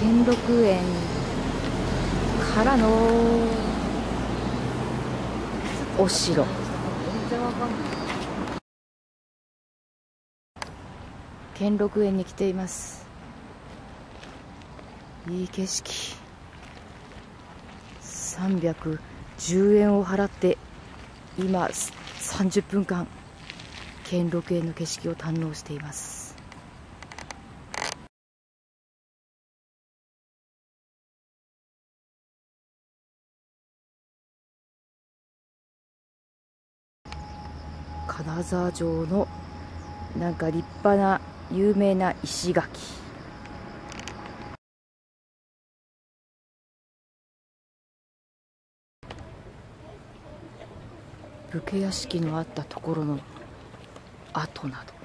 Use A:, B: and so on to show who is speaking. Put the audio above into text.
A: 兼六園からのお城。兼六園に来ています。いい景色。310円を払って今30分間兼六園の景色を堪能しています。金沢城のなんか立派な有名な石垣。武家屋敷のあったところの跡など。